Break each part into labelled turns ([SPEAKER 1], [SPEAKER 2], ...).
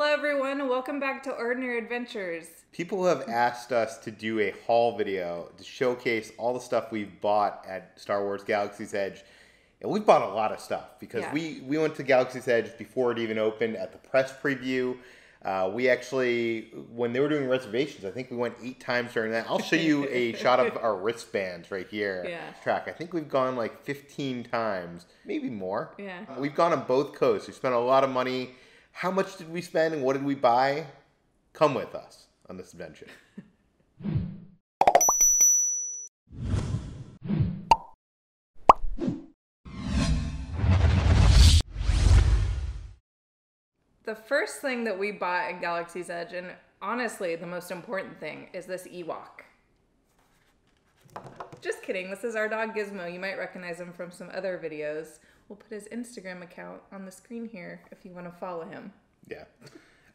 [SPEAKER 1] Hello, everyone. Welcome back to Ordinary Adventures.
[SPEAKER 2] People have asked us to do a haul video to showcase all the stuff we've bought at Star Wars Galaxy's Edge. And we've bought a lot of stuff because
[SPEAKER 1] Yeah.
[SPEAKER 2] we, we went to Galaxy's Edge before it even opened at the press preview. Uh, we actually, when they were doing reservations, I think we went eight times during that. I'll show you a shot of our wristbands right here.
[SPEAKER 1] Yeah.
[SPEAKER 2] Track. I think we've gone like 15 times, maybe more.
[SPEAKER 1] Yeah.
[SPEAKER 2] We've gone on both coasts. We spent a lot of money. How much did we spend and what did we buy? Come with us on this adventure.
[SPEAKER 1] The first thing that we bought at Galaxy's Edge, and honestly, the most important thing, is this Ewok. Just kidding. This is our dog Gizmo. You might recognize him from some other videos. We'll put his Instagram account on the screen here if you want to follow him.
[SPEAKER 2] Yeah.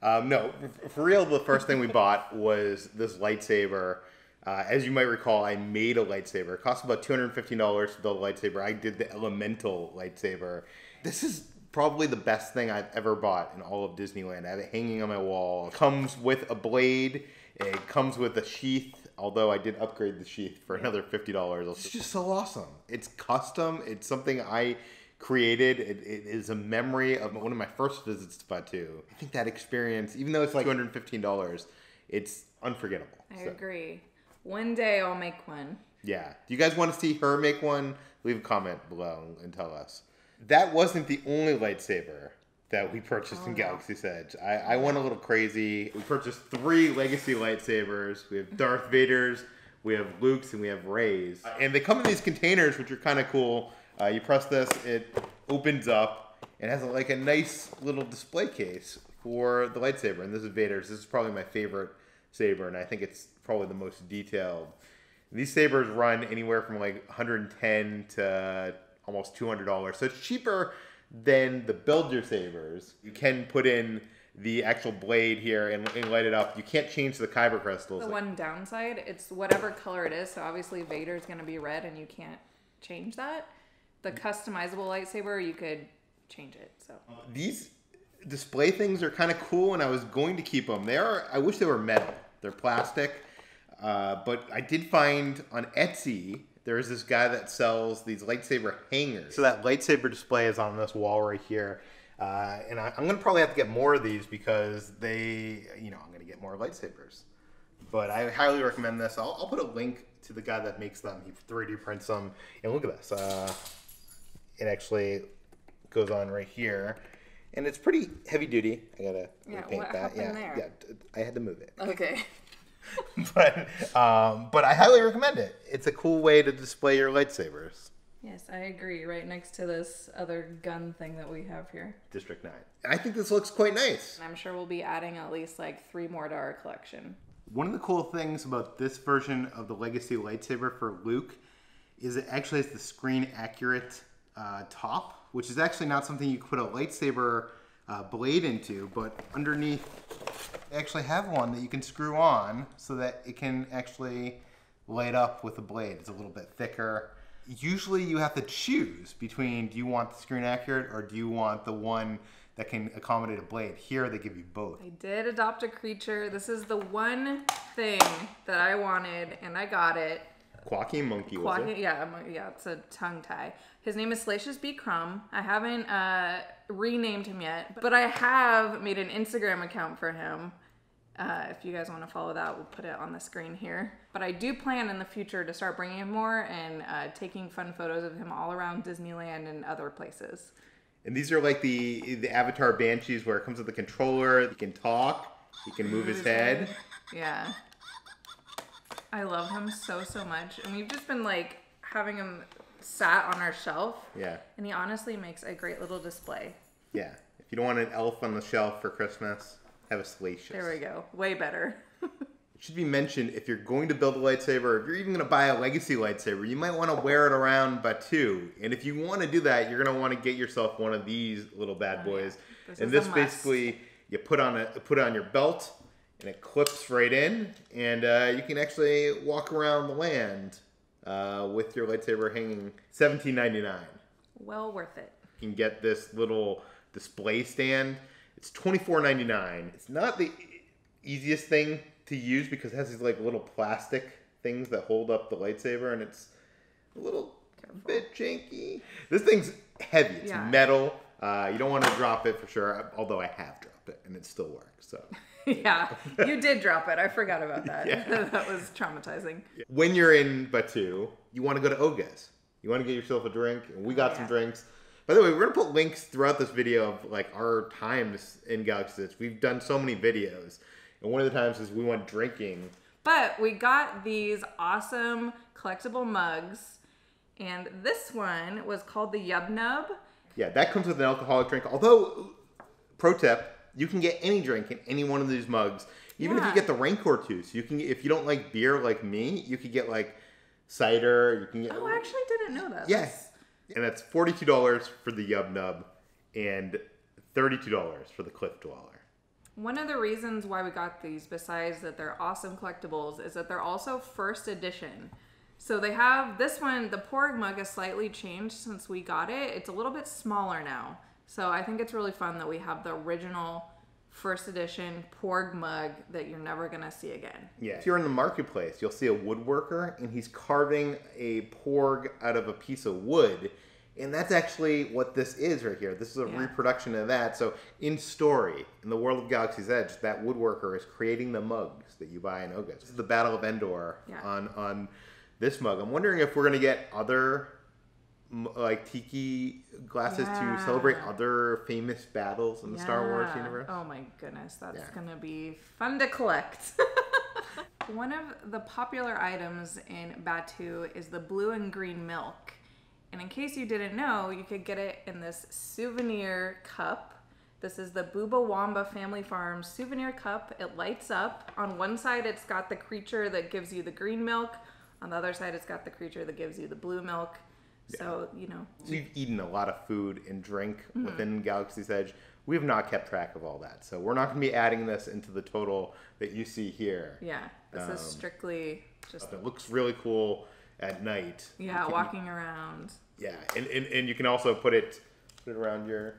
[SPEAKER 2] Um, no, for, for real, the first thing we bought was this lightsaber. Uh, as you might recall, I made a lightsaber. It cost about $215 to build a lightsaber. I did the elemental lightsaber. This is probably the best thing I've ever bought in all of Disneyland. I have it hanging on my wall. It comes with a blade. It comes with a sheath, although I did upgrade the sheath for another $50. It's just so awesome. It's custom. It's something I created. It, it is a memory of one of my first visits to Batuu. I think that experience, even though it's like $215, it's unforgettable.
[SPEAKER 1] I
[SPEAKER 2] So,
[SPEAKER 1] agree. One day I'll make one.
[SPEAKER 2] yeah. Do you guys want to see her make one? Leave a comment below and tell us. That wasn't the only lightsaber that we purchased in.
[SPEAKER 1] Oh,
[SPEAKER 2] Galaxy's Edge. I, I went a little crazy. We purchased three legacy lightsabers. We have Darth Vader's, we have Luke's, and we have Rey's. And they come in these containers, which are kind of cool. Uh, you press this, it opens up and has like a nice little display case for the lightsaber. And this is Vader's. This is probably my favorite saber, and I think it's probably the most detailed. These sabers run anywhere from like 110 to almost $200. So it's cheaper than the build your sabers. You can put in the actual blade here and, and light it up. You can't change the kyber crystals.
[SPEAKER 1] The one downside, it's whatever color it is. So obviously Vader's gonna be red, and you can't change that. The customizable lightsaber, you could change it. So
[SPEAKER 2] these display things are kind of cool, and I was going to keep them. They are. I wish they were metal. They're plastic, uh, but I did find on Etsy there is this guy that sells these lightsaber hangers. So that lightsaber display is on this wall right here. Uh, and I, I'm gonna probably have to get more of these because they, you know, I'm gonna get more lightsabers. But I highly recommend this. I'll, I'll put a link to the guy that makes them. He 3D prints them. And look at this. Uh, it actually goes on right here, and it's pretty heavy duty. I gotta
[SPEAKER 1] Yeah,
[SPEAKER 2] repaint
[SPEAKER 1] what
[SPEAKER 2] that. yeah,
[SPEAKER 1] there?
[SPEAKER 2] yeah. I had to move it,
[SPEAKER 1] okay.
[SPEAKER 2] but um, but I highly recommend it. It's a cool way to display your lightsabers.
[SPEAKER 1] Yes, I agree. Right next to this other gun thing that we have here.
[SPEAKER 2] District Nine. I think this looks quite nice.
[SPEAKER 1] And I'm sure we'll be adding at least like three more to our collection.
[SPEAKER 2] One of the cool things about this version of the Legacy lightsaber for Luke is it actually has the screen accurate uh, top, which is actually not something you put a lightsaber uh, blade into, but underneath they actually have one that you can screw on so that it can actually light up with the blade. It's a little bit thicker. Usually you have to choose between do you want the screen accurate or do you want the one that can accommodate a blade. Here they give you both.
[SPEAKER 1] I did adopt a creature. This is the one thing that I wanted, and I got it.
[SPEAKER 2] Kowakian monkey was it?
[SPEAKER 1] yeah, yeah, it's a tongue tie. His name is Salacious B. Crumb. I haven't uh, renamed him yet, but I have made an Instagram account for him. Uh, if you guys want to follow that, we'll put it on the screen here. But I do plan in the future to start bringing him more and uh, taking fun photos of him all around Disneyland and other places.
[SPEAKER 2] And these are like the the Avatar Banshees where it comes with the controller. He can talk. He can move his head.
[SPEAKER 1] Yeah. I love him so, so much. And we've just been like having him sat on our shelf.
[SPEAKER 2] Yeah,
[SPEAKER 1] And he honestly makes a great little display.
[SPEAKER 2] yeah. If you don't want an elf on the shelf for Christmas, have a Salacious.
[SPEAKER 1] There we go. Way better.
[SPEAKER 2] It should be mentioned if you're going to build a lightsaber, if you're even going to buy a legacy lightsaber, you might want to wear it around Batuu. And if you want to do that, you're going to want to get yourself one of these little bad
[SPEAKER 1] Oh, yeah.
[SPEAKER 2] boys.
[SPEAKER 1] This
[SPEAKER 2] and this basically you put on a put on your belt, and it clips right in, and uh, you can actually walk around the land uh, with your lightsaber hanging. Seventeen ninety nine.
[SPEAKER 1] Well worth it.
[SPEAKER 2] You can get this little display stand It's twenty four ninety nine. It's not the easiest thing to use because it has these like little plastic things that hold up the lightsaber, and it's a little bit janky. This thing's heavy. It's
[SPEAKER 1] Yeah.
[SPEAKER 2] metal. Uh, you don't want to drop it for sure. Although I have dropped it, and it still works. So.
[SPEAKER 1] yeah, you did drop it. I forgot about that.
[SPEAKER 2] Yeah.
[SPEAKER 1] that was traumatizing.
[SPEAKER 2] when you're in Batuu, you want to go to Oga's. You want to get yourself a drink, we oh, got
[SPEAKER 1] Yeah.
[SPEAKER 2] some drinks. By the way, we're gonna put links throughout this video of like our times in Galaxy. We've done so many videos, and one of the times is we went drinking.
[SPEAKER 1] But we got these awesome collectible mugs, and this one was called the Yub Nub.
[SPEAKER 2] Yeah, that comes with an alcoholic drink. Although, pro tip, you can get any drink in any one of these mugs. Even if you get the Rancor too, so you can. If you don't like beer like me, you could get like cider. You can get.
[SPEAKER 1] Oh, I actually didn't know that.
[SPEAKER 2] Yes. And that's forty-two dollars for the Yub Nub, and thirty-two dollars for the Cliff Dweller.
[SPEAKER 1] One of the reasons why we got these, besides that they're awesome collectibles, is that they're also first edition. So they have this one, the Porg mug has slightly changed since we got it. It's a little bit smaller now. So I think it's really fun that we have the original first edition Porg mug that you're never gonna see again.
[SPEAKER 2] Yeah. If you're in the marketplace, you'll see a woodworker, and he's carving a porg out of a piece of wood. And that's actually what this is right here. This is a
[SPEAKER 1] Yeah.
[SPEAKER 2] reproduction of that. So, in story, in the world of Galaxy's Edge, that woodworker is creating the mugs that you buy in Oga's. This is the Battle of Endor
[SPEAKER 1] Yeah.
[SPEAKER 2] on on this mug. I'm wondering if we're gonna get other m- like tiki glasses to celebrate other famous battles in the Star Wars universe.
[SPEAKER 1] Oh my goodness, that's
[SPEAKER 2] Yeah.
[SPEAKER 1] gonna be fun to collect. One of the popular items in Batuu is the blue and green milk. And in case you didn't know, you could get it in this souvenir cup. This is the Bubo Wamba Family Farm souvenir cup. It lights up. On one side, it's got the creature that gives you the green milk. On the other side, it's got the creature that gives you the blue milk. So, you know,
[SPEAKER 2] We've eaten a lot of food and drink
[SPEAKER 1] Mm-hmm.
[SPEAKER 2] within Galaxy's Edge. We have not kept track of all that. So we're not going to be adding this into the total that you see here.
[SPEAKER 1] yeah, this
[SPEAKER 2] Um,
[SPEAKER 1] is strictly just,
[SPEAKER 2] It looks really cool at night.
[SPEAKER 1] yeah,
[SPEAKER 2] can-
[SPEAKER 1] walking around.
[SPEAKER 2] Yeah, and, and, and you can also put it put it around your.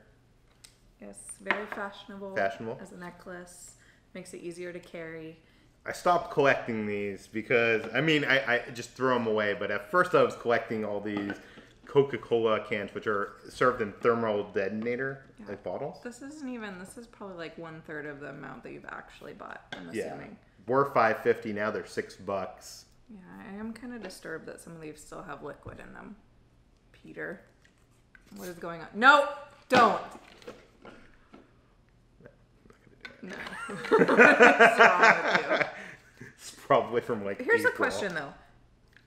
[SPEAKER 1] Yes, very fashionable.
[SPEAKER 2] Fashionable.
[SPEAKER 1] As a necklace. Makes it easier to carry.
[SPEAKER 2] I stopped collecting these because I mean I, I just throw them away. But at first I was collecting all these Coca-Cola cans, which are served in thermal detonator
[SPEAKER 1] Yeah.
[SPEAKER 2] like bottles.
[SPEAKER 1] This isn't even, this is probably like one third of the amount that you've actually bought, I'm
[SPEAKER 2] Yeah,
[SPEAKER 1] assuming.
[SPEAKER 2] we're five fifty now. They're six bucks.
[SPEAKER 1] Yeah, I am kind of disturbed that some of these still have liquid in them. Peter. What is going on? No! Don't! No. What's wrong with you?
[SPEAKER 2] It's probably from like.
[SPEAKER 1] Here's a question though.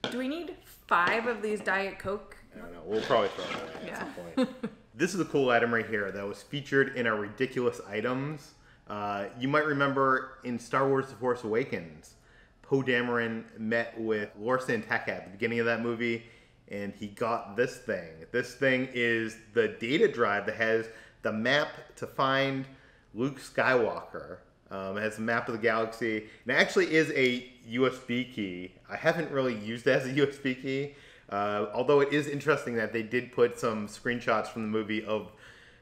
[SPEAKER 1] Do we need five of these Diet Coke?
[SPEAKER 2] I don't know. We'll probably throw it at
[SPEAKER 1] Yeah.
[SPEAKER 2] some point. this is a cool item right here that was featured in our ridiculous items. Uh, you might remember in Star Wars: The Force Awakens, Poe Dameron met with Lor San Tekka at the beginning of that movie, and he got this thing. This thing is the data drive that has the map to find Luke Skywalker. Um, it has a map of the galaxy. And it actually is a USB key. I haven't really used it as a USB key. Uh, although it is interesting that they did put some screenshots from the movie of,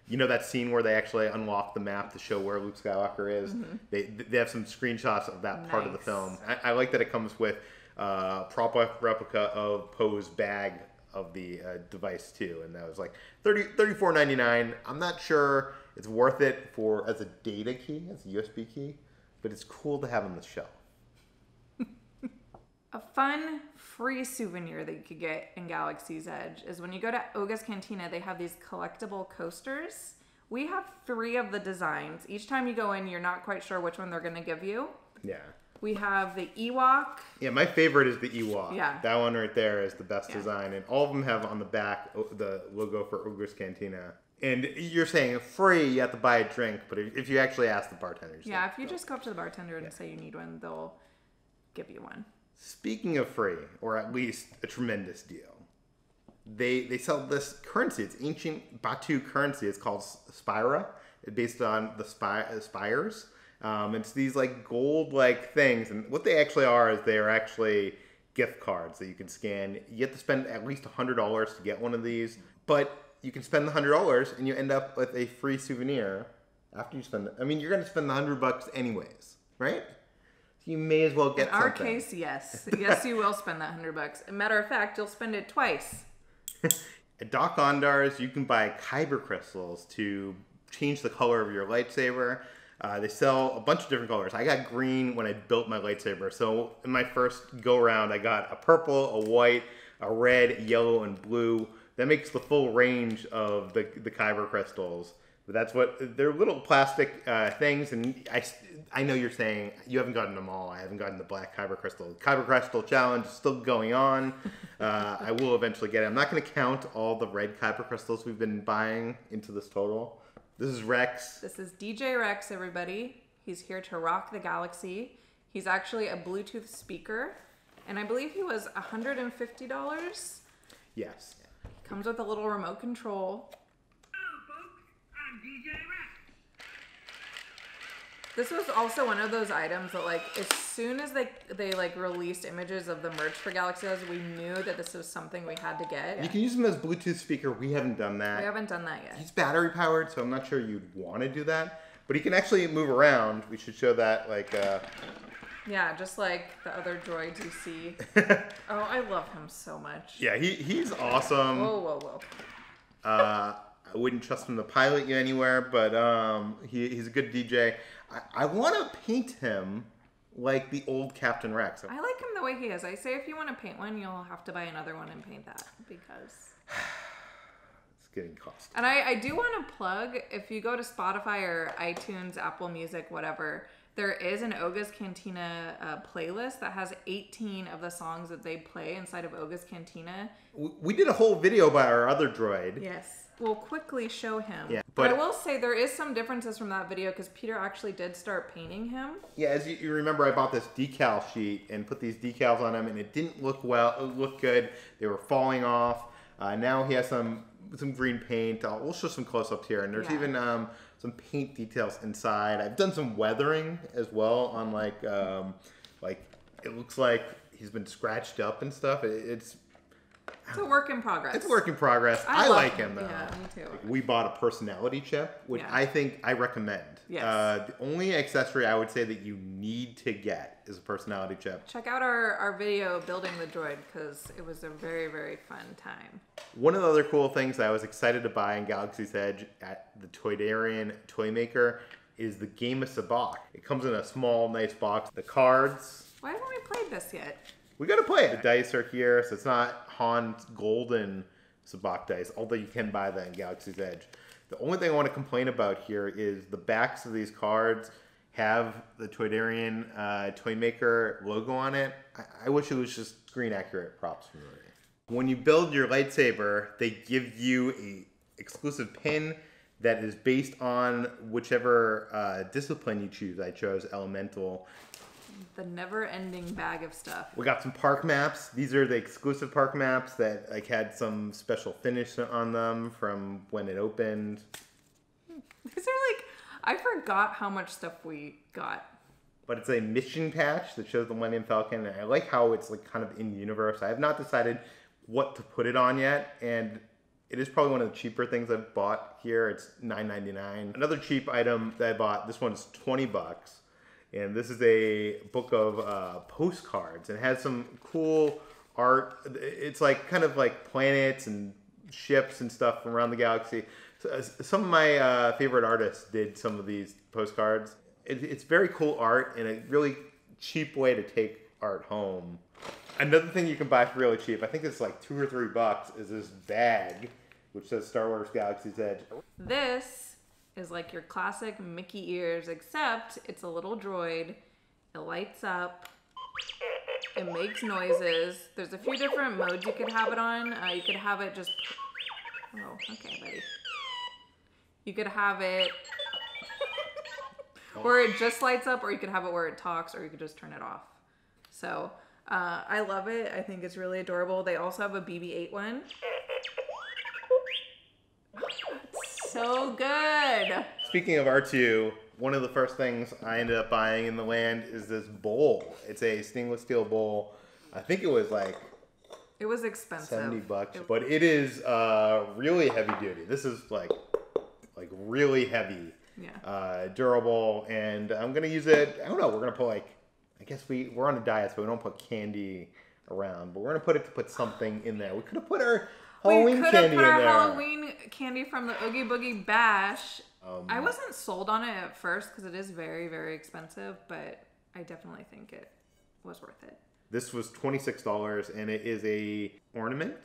[SPEAKER 2] you know, that scene where they actually unlock the map to show where Luke Skywalker is. They, they have some screenshots of that part of the film. I, I like that it comes with uh, proper replica of Poe's bag of the uh, device too, and that was like 30 $34.99. I'm not sure it's worth it for as a data key, as a USB key, but it's cool to have on the shelf.
[SPEAKER 1] A fun free souvenir that you could get in Galaxy's Edge is when you go to Oga's Cantina, they have these collectible coasters. We have three of the designs. Each time you go in, you're not quite sure which one they're going to give you.
[SPEAKER 2] Yeah.
[SPEAKER 1] We have the Ewok.
[SPEAKER 2] Yeah, my favorite is the Ewok.
[SPEAKER 1] Yeah.
[SPEAKER 2] That one right there is the best
[SPEAKER 1] Yeah.
[SPEAKER 2] design, and all of them have on the back the logo for Oga's Cantina. And you're saying free, you have to buy a drink, but if if you actually ask the bartenders,
[SPEAKER 1] Yeah, if you just go up to the bartender and say you need one, they'll give you one.
[SPEAKER 2] Speaking of free, or at least a tremendous deal, they they sell this currency. It's ancient Batuu currency. It's called Spira. Based on the spy, uh, spires. Um, it's these like gold like things, and what they actually are is they are actually gift cards that you can scan. You have to spend at least hundred dollars to get one of these, but you can spend the hundred dollars and you end up with a free souvenir after you spend. I mean, you're gonna spend the hundred bucks anyways, right? You may as well get
[SPEAKER 1] In our
[SPEAKER 2] something.
[SPEAKER 1] case, yes. Yes, you will spend that hundred bucks. Matter of fact, you'll spend it twice.
[SPEAKER 2] At Dok-Ondar's, you can buy kyber crystals to change the color of your lightsaber. Uh, they sell a bunch of different colors. I got green when I built my lightsaber. So in my first go round, I got a purple, a white, a red, yellow, and blue. That makes the full range of the, the kyber crystals. But that's what they're little plastic uh, things, and I, I know you're saying you haven't gotten them all. I haven't gotten the black kyber crystal. Kyber crystal challenge is still going on. Uh, I will eventually get it. I'm not going to count all the red kyber crystals we've been buying into this total. This is Rex.
[SPEAKER 1] This is DJ Rex, everybody. He's here to rock the galaxy. He's actually a Bluetooth speaker, and I believe he was $150.
[SPEAKER 2] Yes.
[SPEAKER 1] He Comes with a little remote control.
[SPEAKER 3] Hello, folks. I'm DJ Rex.
[SPEAKER 1] This was also one of those items that, like, as soon as they they like released images of the merch for Galaxy's Edge, we knew that this was something we had to get.
[SPEAKER 2] You can use them as Bluetooth speaker. We haven't done that.
[SPEAKER 1] We haven't done that yet.
[SPEAKER 2] He's battery powered, so I'm not sure you'd want to do that. But he can actually move around. We should show that, like, uh,
[SPEAKER 1] Yeah, just like the other droids you see. oh, I love him so much.
[SPEAKER 2] yeah, he, he's awesome.
[SPEAKER 1] Whoa, whoa, whoa.
[SPEAKER 2] Uh, I wouldn't trust him to pilot you anywhere, but um, he, he's a good DJ. I, I want to paint him like the old Captain Rex.
[SPEAKER 1] I like him the way he is. I say if you want to paint one, you'll have to buy another one and paint that because.
[SPEAKER 2] It's getting costly.
[SPEAKER 1] And I, I do want to plug if you go to Spotify or iTunes, Apple Music, whatever, there is an Oga's Cantina uh, playlist that has 18 of the songs that they play inside of Oga's Cantina.
[SPEAKER 2] We, we did a whole video about our other droid.
[SPEAKER 1] Yes. We'll quickly show him.
[SPEAKER 2] Yeah,
[SPEAKER 1] but,
[SPEAKER 2] but-
[SPEAKER 1] I will say there is some differences from that video because Peter actually did start painting him.
[SPEAKER 2] Yeah, as you, you remember, I bought this decal sheet and put these decals on him, and it didn't look well. Look good. They were falling off. Uh, now he has some some green paint. I'll, we'll show some close-ups here, and there's
[SPEAKER 1] Yeah.
[SPEAKER 2] even um, some paint details inside. I've done some weathering as well on like um, like it looks like he's been scratched up and stuff. It, it's
[SPEAKER 1] It's a work in progress.
[SPEAKER 2] it's a work in progress. I,
[SPEAKER 1] love
[SPEAKER 2] like him though.
[SPEAKER 1] Yeah, me too.
[SPEAKER 2] We bought a personality chip, which
[SPEAKER 1] Yeah.
[SPEAKER 2] I think I recommend.
[SPEAKER 1] Yes.
[SPEAKER 2] Uh, the only accessory I would say that you need to get is a personality chip.
[SPEAKER 1] Check out our, our video building the droid because it was a very, very fun time.
[SPEAKER 2] One of the other cool things that I was excited to buy in Galaxy's Edge at the Toydarian Toy Maker is the Game of Sabacc. It comes in a small, nice box. The cards,
[SPEAKER 1] Why haven't we played this yet?
[SPEAKER 2] We gotta play it. The dice are here, so it's not Han's golden Sabacc dice, although you can buy that in Galaxy's Edge. The only thing I want to complain about here is the backs of these cards have the Toydarian uh, Toy Maker logo on it. I, I wish it was just screen accurate props from the movie. When you build your lightsaber, they give you a exclusive pin that is based on whichever uh, discipline you choose. I chose Elemental.
[SPEAKER 1] The never-ending bag of stuff.
[SPEAKER 2] We got some park maps. These are the exclusive park maps that like had some special finish on them from when it opened.
[SPEAKER 1] These are like, I forgot how much stuff we got.
[SPEAKER 2] But it's a mission patch that shows the Millennium Falcon, and I like how it's like kind of in the universe. I have not decided what to put it on yet, and it is probably one of the cheaper things I've bought here. It's $9.99. Another cheap item that I bought. This one's 20 bucks, and this is a book of uh, postcards, and has some cool art. It's like kind of like planets and ships and stuff from around the galaxy. So, uh, some of my uh, favorite artists did some of these postcards. It, it's very cool art and a really cheap way to take art home. Another thing you can buy for really cheap, I think it's like two or three bucks, is this bag which says Star Wars Galaxy's Edge.
[SPEAKER 1] This is like your classic Mickey ears, except it's a little droid. It lights up. It makes noises. There's a few different modes you could have it on. Uh, you could have it just. Oh, okay, buddy. You could have it where it just lights up, or you could have it where it talks, or you could just turn it off. So uh, I love it. I think it's really adorable. They also have a BB-8 one. It's so good.
[SPEAKER 2] Speaking of R2, one of the first things I ended up buying in the land is this bowl. It's a stainless steel bowl. I think it was like
[SPEAKER 1] It was expensive.
[SPEAKER 2] 70 bucks,
[SPEAKER 1] It-
[SPEAKER 2] but it is uh, really heavy duty. This is like like really heavy.
[SPEAKER 1] Yeah.
[SPEAKER 2] uh, durable, and I'm gonna use it. I don't know. We're gonna put like, I guess we we're on a diet, so we don't put candy around, but we're gonna put it to put something in there. We could have put our Halloween
[SPEAKER 1] we
[SPEAKER 2] candy
[SPEAKER 1] have put
[SPEAKER 2] in
[SPEAKER 1] our
[SPEAKER 2] there.
[SPEAKER 1] Halloween candy from the Oogie Boogie Bash.
[SPEAKER 2] Um,
[SPEAKER 1] I wasn't sold on it at first because it is very, very expensive, but I definitely think it was worth it.
[SPEAKER 2] This was twenty six dollars, and it is a ornament.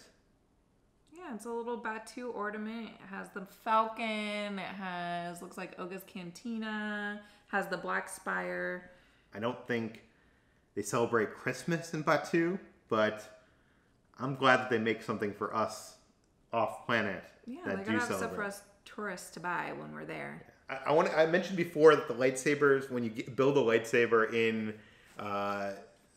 [SPEAKER 1] Yeah, it's a little Batuu ornament. It has the falcon. It has looks like Oga's Cantina. Has the black spire.
[SPEAKER 2] I don't think they celebrate Christmas in Batuu, but I'm glad that they make something for us off planet
[SPEAKER 1] Yeah,
[SPEAKER 2] that
[SPEAKER 1] they're
[SPEAKER 2] do
[SPEAKER 1] gonna have stuff for us tourists to buy when we're there.
[SPEAKER 2] I, I want. I mentioned before that the lightsabers, when you get, build a lightsaber in uh,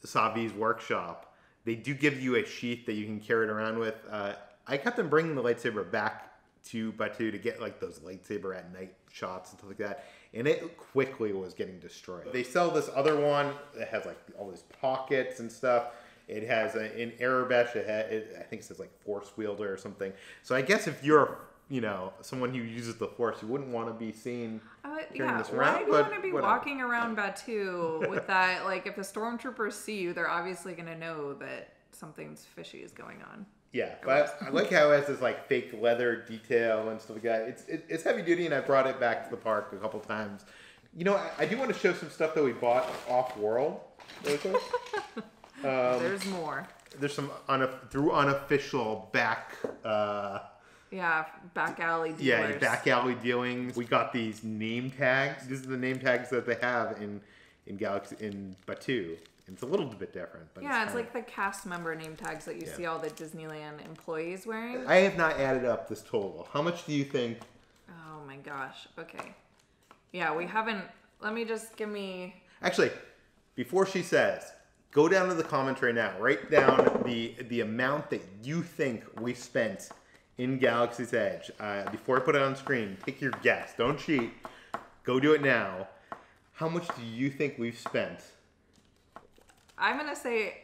[SPEAKER 2] Savi's workshop, they do give you a sheath that you can carry it around with. Uh, I kept them bringing the lightsaber back to Batuu to get like those lightsaber at night shots and stuff like that, and it quickly was getting destroyed. They sell this other one that has like all these pockets and stuff. It has a, an Aurebesh. It, ha it I think it says like Force wielder or something. So I guess if you're you know someone who uses the Force, you wouldn't want to be seen
[SPEAKER 1] Uh, yeah,
[SPEAKER 2] this
[SPEAKER 1] why do you want to be
[SPEAKER 2] whatever.
[SPEAKER 1] walking around Batuu with that? Like, if the stormtroopers see you, they're obviously gonna know that something's fishy is going on.
[SPEAKER 2] Yeah, but I like how it has this like fake leather detail and stuff like that. It's it, it's heavy duty, and I brought it back to the park a couple times. You know, I, I do want to show some stuff that we bought off world. Um,
[SPEAKER 1] There's more.
[SPEAKER 2] there's some through unofficial back. Uh,
[SPEAKER 1] Yeah, back alley dealers.
[SPEAKER 2] yeah, back alley dealings. We got these name tags. These are the name tags that they have in in Galaxy in Batuu. It's a little bit different, but
[SPEAKER 1] Yeah, it's
[SPEAKER 2] kinda-
[SPEAKER 1] like the cast member name tags that you
[SPEAKER 2] Yeah.
[SPEAKER 1] see all the Disneyland employees wearing.
[SPEAKER 2] I have not added up this total. How much do you think?
[SPEAKER 1] Oh my gosh. Okay. Yeah, we haven't. Let me just give me.
[SPEAKER 2] Actually, before she says, go down to the commentary now. Write down the the amount that you think we spent in Galaxy's Edge. Uh, before I put it on screen, take your guess. Don't cheat. Go do it now. How much do you think we've spent?
[SPEAKER 1] I'm gonna say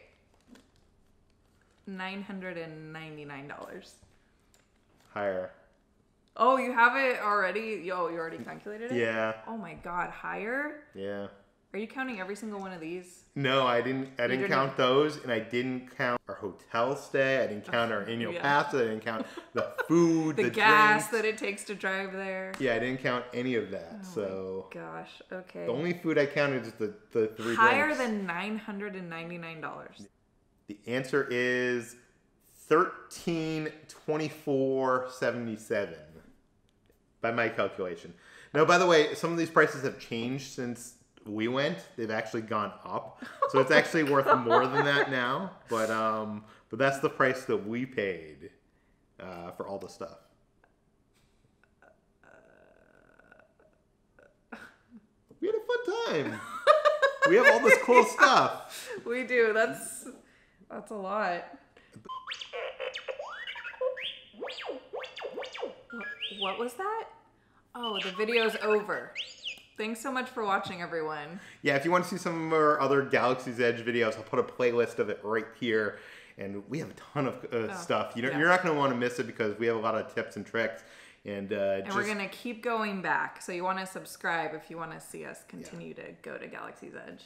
[SPEAKER 1] nine hundred and ninety nine dollars.
[SPEAKER 2] Higher.
[SPEAKER 1] Oh, you have it already? Yo, you already calculated it?
[SPEAKER 2] Yeah.
[SPEAKER 1] Oh my god, higher?
[SPEAKER 2] Yeah.
[SPEAKER 1] Are you counting every single one of these?
[SPEAKER 2] No, I didn't. I didn't
[SPEAKER 1] didn't-
[SPEAKER 2] count those, and I didn't count our hotel stay. I didn't count our annual
[SPEAKER 1] Yeah.
[SPEAKER 2] pass. I didn't count the food,
[SPEAKER 1] The,
[SPEAKER 2] the,
[SPEAKER 1] gas
[SPEAKER 2] drinks.
[SPEAKER 1] that it takes to drive there.
[SPEAKER 2] Yeah, I didn't count any of that. Oh so
[SPEAKER 1] Gosh, okay.
[SPEAKER 2] the only food I counted is the the three
[SPEAKER 1] Higher
[SPEAKER 2] drinks.
[SPEAKER 1] than nine hundred and ninety nine dollars.
[SPEAKER 2] The answer is thirteen twenty four seventy seven by my calculation. Now, by the way, some of these prices have changed since we went. They've actually gone up, so it's actually worth more than that now. But um, but that's the price that we paid uh, for all the stuff. We had a fun time. we have all this cool stuff.
[SPEAKER 1] We do. That's that's a lot. What, what was that? Oh, the video's over. Thanks so much for watching, everyone.
[SPEAKER 2] Yeah, if you want to see some of our other Galaxy's Edge videos, I'll put a playlist of it right here. And we have a ton of uh, stuff. You know,
[SPEAKER 1] yeah.
[SPEAKER 2] You're not going to want to miss it because we have a lot of tips and tricks. And, uh,
[SPEAKER 1] And
[SPEAKER 2] just,
[SPEAKER 1] we're gonna keep going back. So you want to subscribe if you want to see us continue to go to Galaxy's Edge.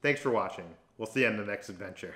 [SPEAKER 2] thanks for watching. We'll see you on the next adventure.